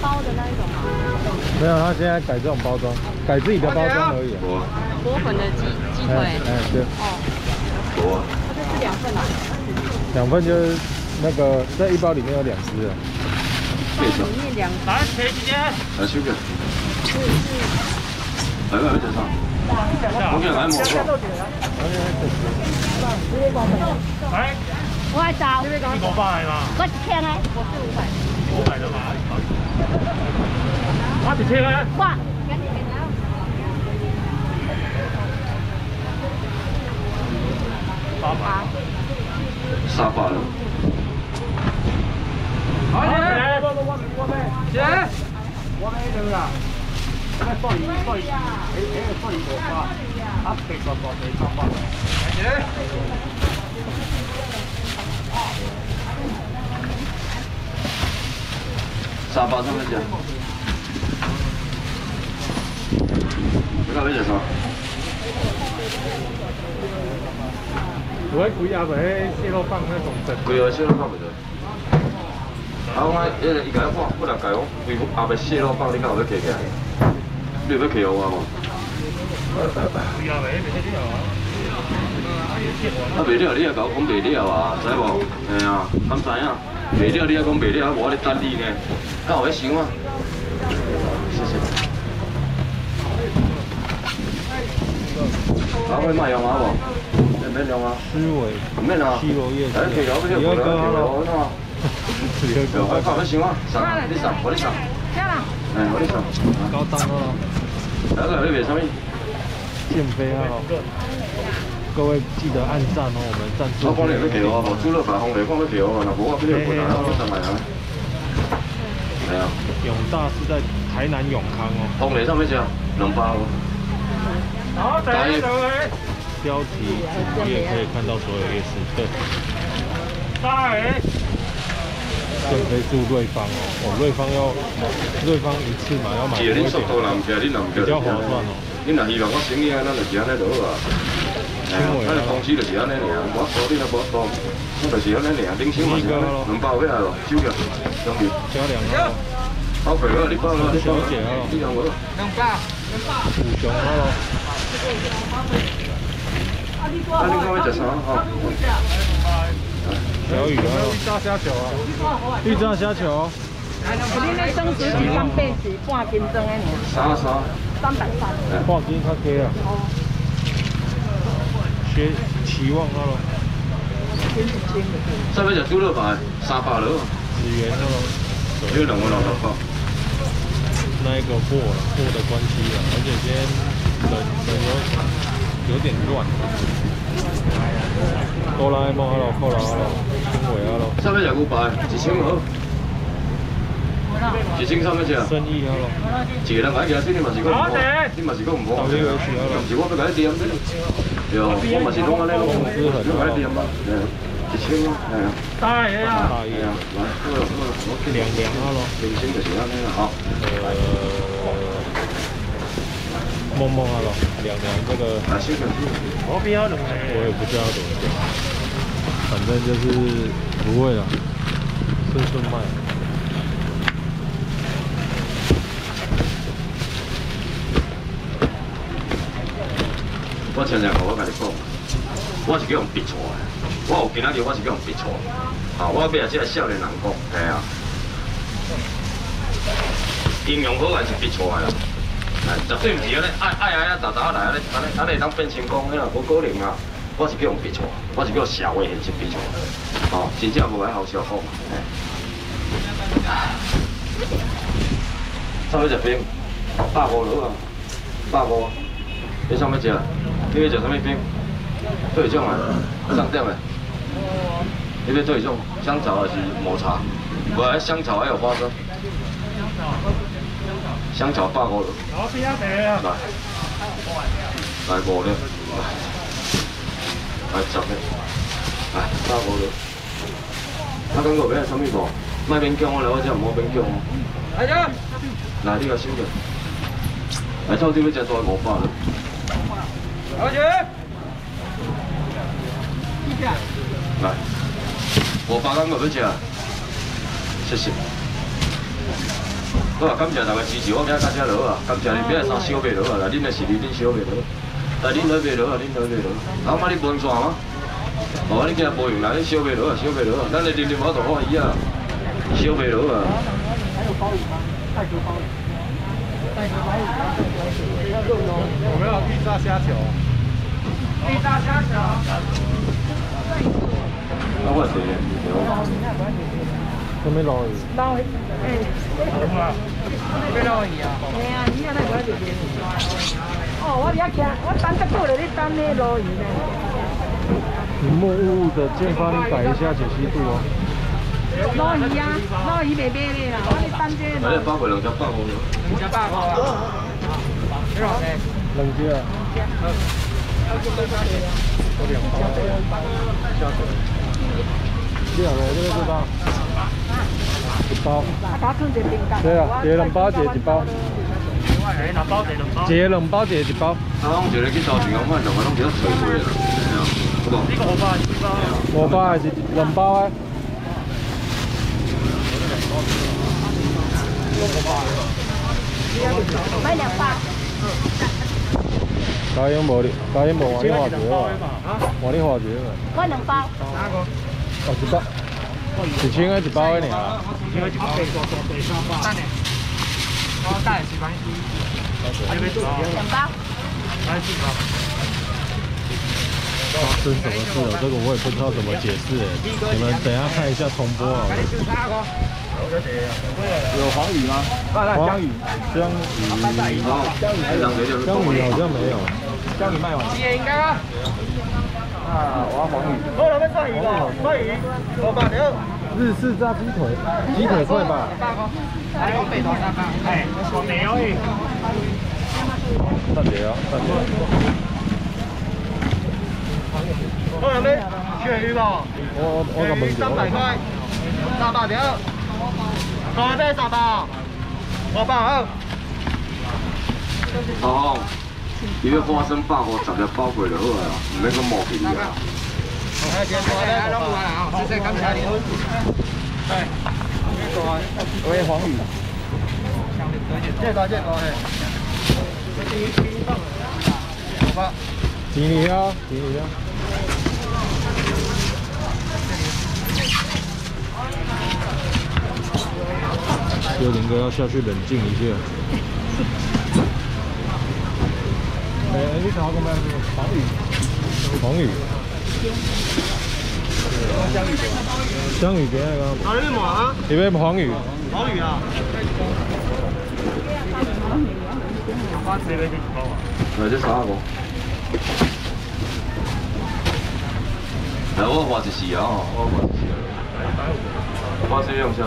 包的那一种吗？没有，他现在改这种包装，改自己的包装而已。我裹粉的鸡鸡腿。哎哎对，哦，我这是两份啊。两份就是那个这一包里面有两只的。包里面两来，切几件？来修个，是是。来来再上，我给来摸来，我来找。你五百嘛？我一千呢？我是五百。五百的嘛？我一千呢？哇！八百。沙发了，好，姐，姐，我呢度啦，咩放完放完，誒誒放完無花，啊八個個地三百，姐。沙发上面吃，你看要吃啥？我贵啊，袂蟹肉棒那种整。贵啊，蟹肉棒袂得。啊，我迄个伊甲我我来甲我，为后壁蟹肉棒你敢有要摕起来？你有要摕互我无？贵啊，袂袂得了啊。啊，袂了，你也甲我讲袂了啊，知无？嘿啊，敢知影？袂了，你也讲袂了，我咧等你呢。敢有要想啊？谢谢。啊，我卖用啊无？免用啊？思维，唔免啊。西罗叶。哎，不就摕了？摕了，喏。第二有，我看要想啊，上，你上，我你上。这样啦。哎，我你上。高档哦。来个，你卖什么？健飞哦。各位记得按赞哦，我们赞助。我我，了白风来，讲要摕我，若无我啊，我上来啊。系啊。永大是在台南永康哦。上面吃，两包。好，第一道嚟。标题主页可以看到所有夜市，对。三位。健飞住瑞芳哦，哦瑞芳要瑞芳一次嘛要买多一点，比较划算哦。你若希望我生意安尼，就是安尼就好啊。哎呀，咱的公司就是安尼尔，我做你若无做，我就是安尼尔，零星嘛是安尼，两包要来咯，收着，两包。加两个。包肥了，你包了，小姐哦。你两个。两包，两包。五熊好咯。啊，你讲要食啥？哈。小雨啊，绿炸虾球啊，绿炸虾球。你那生食是三倍是半斤装的呢？啥啥？三百三。半斤较低啊。哦。学期望啊咯。上面就猪肉排，三百了。紫元啊咯。这两个老头包。那一个货了，货的关系啊，而且今天人人有有点乱。哆啦 A 梦啊咯，扣啦啊咯，轻轨啊咯。上面有五百，一千好。一千上面只。生意啊咯。一个人买几多？你嘛是讲唔好，你唔好。唔是我要甲你点啫。对哦，我嘛是拢安尼拢，你甲你点嘛，一千咯，系啊。大爷啊！大爷啊！咯。零星就是安尼啦，好。呃，梦梦啊咯，两两这个。我比较冷我也不知道怎么讲，反正就是不会了，顺顺卖。我前两个我甲你讲，我是叫用逼出来，我有今仔日我是叫用逼出来，啊，我要即个少年人讲，系啊，应用好还是逼出来啦，哎，绝对毋是安尼爱爱爱啊，达达来安尼安尼安尼当变成功，迄个无可能啊，我是叫用逼出来，我是叫社会现实逼出来，哦，真正无爱好笑讲，哎，上面食冰，百五落啊，百五，你上面食？你要食什么冰？做一种啊，上点的。你要做一种香草还是抹茶？无啊，香草还有花生。香草八五。来，来五了，来十个，来八五了。啊，感觉要什么无？卖勉强我来，我只唔好勉强哦。来。来，你个收着。来，到底要食多五百了。老姐，来，我八刚个要吃，谢谢。好啊，感谢大家支持，我今日加车落啊，感谢你，别来三小白落啊，来恁的是你恁小白落，来恁来白落啊，恁来白落，好嘛你分线吗？哦，你今日无用啦，你小白落啊，小白落啊，咱来啉啉好大欢喜啊，小白落啊。还有鲍鱼吗？泰国鲍鱼。泰国鲍鱼。我们要预炸虾球。预炸虾球。啊，我是什么捞鱼？捞诶，咩撈魚啊？系啊，你啊那个就变。哦，我遐徛，我等得久了，你等那捞鱼呢。荧幕雾雾的，建方你改一下解析度哦。捞鱼啊，捞鱼袂买咧啦，我咧等这我咧包过两只百五了。兩隻八個啊？幾多錢？你好嘞，这个知道？一包。对啊，一个两包，一个一包？一个两包，一个一包。啊，我一个去招錢，我買兩個攏比較脆脆啦，係啊？呢個好包，呢包。五包还是两包啊？买两包。加油无你，加油无换你化学啊？换你化学啊？我两包。哪個？哦，一包，一千个一包的呢。應該一包。三年。我帶四百一。還有沒做？两包。來四包。发生什么事了？这个我也不知道怎么解释哎。你们等一下看一下重播好了。有黃魚嗎？江鱼，江鱼，哦，兩個就江鱼好像沒有。江魚賣完。自營㗎。啊，我要黄鱼。我，有咩雙魚喎？雙魚，六百條。日式炸鸡腿，鸡腿块吧？八個。係，我備台三包。係，我未可以。大姐啊，大姐。好，有咩？鱈魚喎。我我咁問三百塊，三百條。再咩三百？五百好。哦，伊要花生百五十个包過就好啊，唔免咁磨皮啊。係，見過咧，都冇啦，謝謝感謝你。係。我係黃魚。這個這個係。好吧。请你啊，请你啊。幽灵哥要下去冷静一下。哎，你查过没？黄鱼，黄鱼。江魚。江鱼给那个。啊，你咩啊？你要黄鱼？黃魚啊。花四俾啲包啊。嚟即三個。嚟我話一時啊，我話一時啊。花生用下。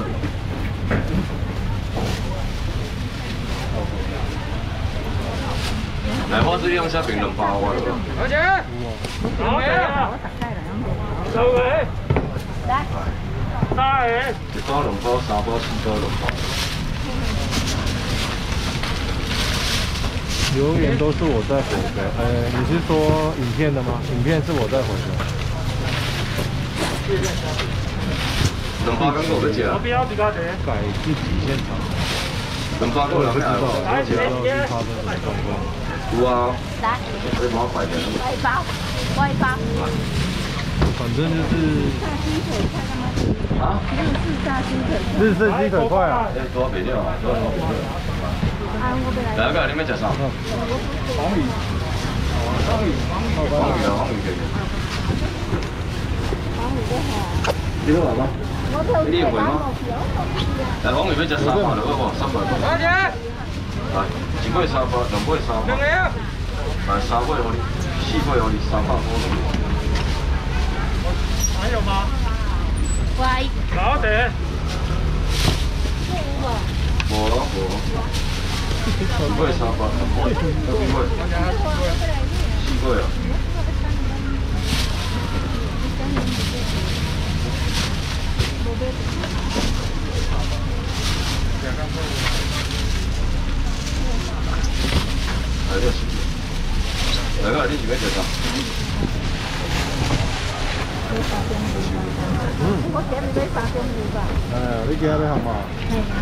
嚟花生用下平兩包啊！小姐。好嘅。收佢。来，三嘅。一包兩包三包四包六包。永远都是我在回的。呃，你是说影片的吗？影片是我在回的。兩包咁我都食。我邊有自家姐。改自己现场，兩包我也都兩包。不知道，我也不知道是发生什么状况。有啊，来，你幫我快點。我一包，我一包。反正就是。炸鸡腿块干嘛？啊？日式炸鸡腿。日式鸡腿块啊。誒，多肥啲啊，多肥啲。啊，我本来。第一個你。咩食啥？黃魚。黃魚啊，黃魚嘅。黄鱼的好。你都話嗎？我都你。認為嗎？誒，黃魚咩食三百兩個，三百個。小来。一杯三百，兩杯三百。兩個。係三杯我哋，四杯我哋三百個。還有嗎？喂。老姐。冇咯，冇咯。兩杯三百，兩杯，兩杯。四杯啊。係呢個四杯。大家啲自己食啥？我今日买三种鱼吧。哎，你今日要行嘛？系啊。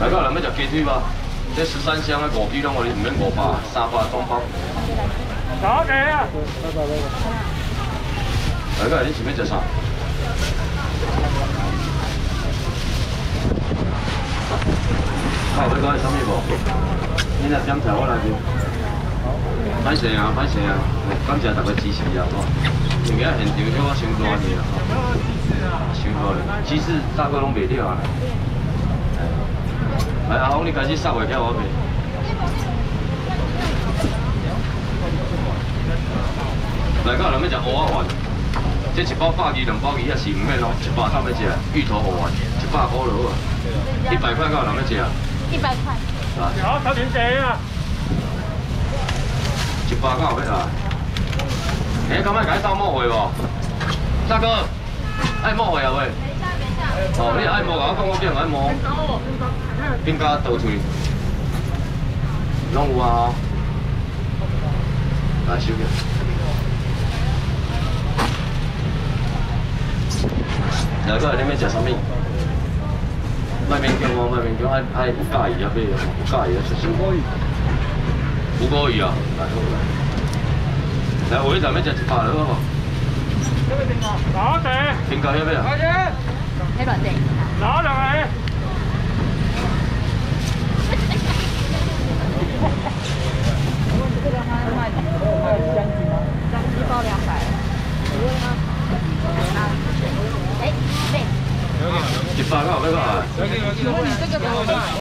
大家有人要食鸡腿吧？这十三香的五 K 拢我哋唔免五百，三百双包。好嘅啊！大家你前面食啥？啊，要讲什么无？你若点菜我来做。歹势啊，歹势啊！感谢大家支持啊！吼，今日现场叫我伤大去啊！伤大咧，鸡翅大概拢卖掉啊！来，阿红，你开始杀回叫我卖。来，到人要食蚵仔丸，这一包百二，两包二也是唔免咯，一百三要食芋头蚵丸，一百块就好啊，一百块到人要食啊，一百块。好，收錢謝啊！一百到要啦。哎，敢要甲你斗摸会无？大哥，爱摸会啊喂？哦，你爱摸甲我讲，我叫人爱摸。边家倒退？拢有啊吼。来收起。来哥，你要食啥物？賣免許も賣免許はいはいおかわいやべえよおかわいやすごいすごいや大丈夫だよ俺ダメじゃんパーよ打死！點解咩啊？打死！喺落地。打上嚟！增肌包兩百。哎，對。你发个，我发